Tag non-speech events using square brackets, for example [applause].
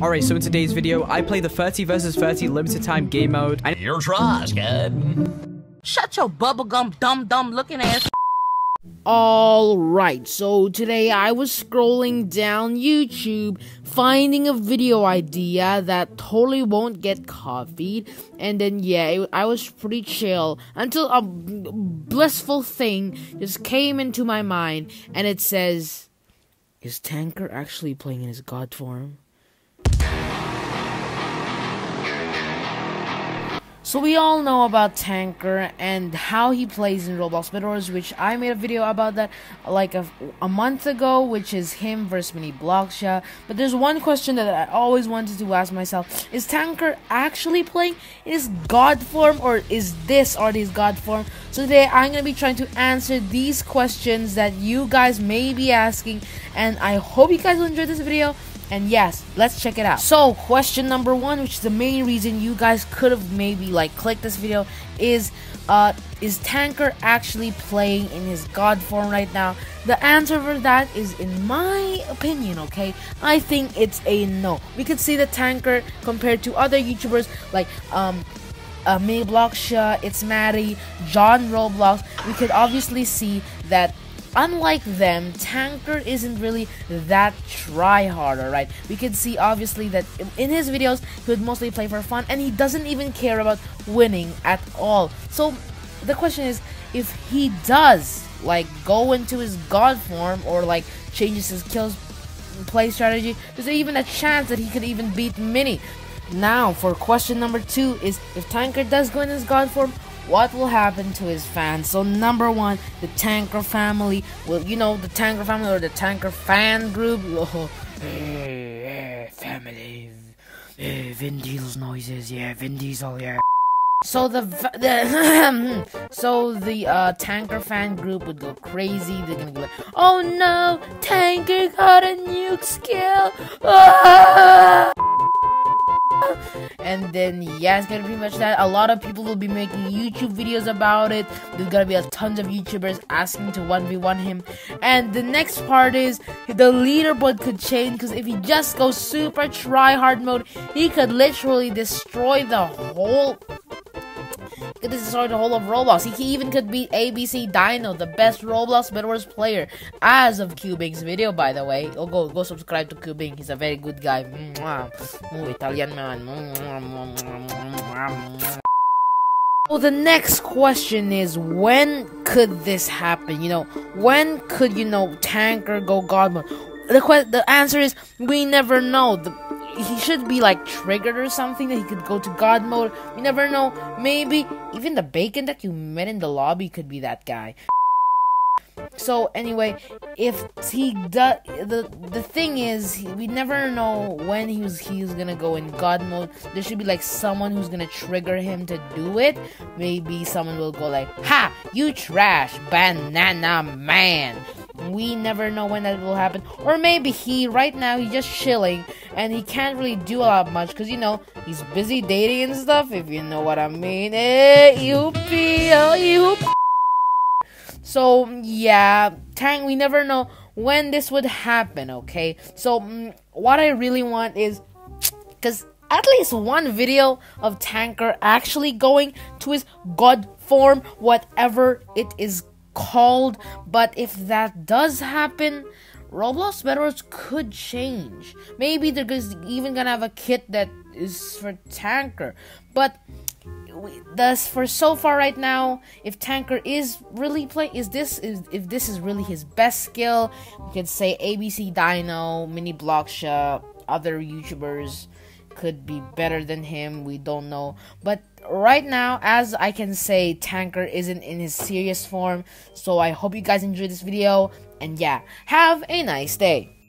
Alright, so in today's video, I play the 30 vs 30 limited time game mode. And Your trash, kid. Shut your bubblegum dumb dumb looking ass. Alright, so today I was scrolling down YouTube, finding a video idea that totally won't get copied, and then yeah, it, I was pretty chill until a blissful thing just came into my mind, and it says, Is TanqR actually playing in his god form? So we all know about TanqR and how he plays in Roblox Bedwars, which I made a video about that like a, a month ago, which is him versus Minibloxia. But there's one question that I always wanted to ask myself: Is TanqR actually playing in his God form, or is this already his God form? So today I'm gonna be trying to answer these questions that you guys may be asking, and I hope you guys will enjoy this video. And yes, let's check it out. So, question number one, which is the main reason you guys could have maybe like clicked this video, is uh is TanqR actually playing in his god form right now? The answer for that is in my opinion, okay? I think it's a no. We could see the TanqR compared to other YouTubers like um uh, May Blocksha, It's Maddie, John Roblox, we could obviously see that unlike them, TanqR isn't really that try harder, right? We can see obviously that in his videos, he would mostly play for fun and he doesn't even care about winning at all. So the question is, if he does like go into his god form or like changes his kills play strategy, is there even a chance that he could even beat Mini? Now, for question number two is if TanqR does go in his god form, what will happen to his fans. So number one, the TanqR family. Well, you know the TanqR family or the TanqR fan group. [laughs] Oh, family. Eh, Vin Diesel's noises. Yeah, Vin Diesel. Yeah. So the the [laughs] so the uh, TanqR fan group would go crazy. They're gonna be like, "Oh no, TanqR got a nuke skill!" [laughs] Ah! And then yeah it's gonna be pretty much that. A lot of people will be making youtube videos about it. There's gonna be a tons of youtubers asking to 1v1 him. And the next part is the leaderboard could change because if he just goes super try hard mode he could literally destroy the whole could destroy the whole of Roblox. He even could beat ABC Dino, the best Roblox Bedwars player, as of Cubing's video, by the way. Oh, go go subscribe to Cubing. He's a very good guy. Oh, Italian man. So the next question is when could this happen? You know, when could you know TanqR go God mode? The the answer is we never know. The he should be like triggered or something that he could go to God mode. You never know. Maybe even the bacon that you met in the lobby could be that guy. So anyway, if he does, the the thing is, we never know when he was he's gonna go in God mode. There should be like someone who's gonna trigger him to do it. Maybe someone will go like, "Ha, you trash, banana man." We never know when that will happen. Or maybe he, right now, he's just chilling and he can't really do a lot much because, you know, he's busy dating and stuff, if you know what I mean. Hey, youpie, oh. So, yeah, Tang, we never know when this would happen, okay? So, mm, what I really want is, because at least one video of TanqR actually going to his god form, whatever it is called. But if that does happen, Roblox Bedwars could change. Maybe they're even gonna have a kit that is for TanqR. But thus for so far right now, if TanqR is really play is this is if this is really his best skill, we could say ABC Dino, Minibloxia, other YouTubers could be better than him. We don't know. But right now, as I can say, TanqR isn't in his serious form. So I hope you guys enjoyed this video. And yeah, have a nice day.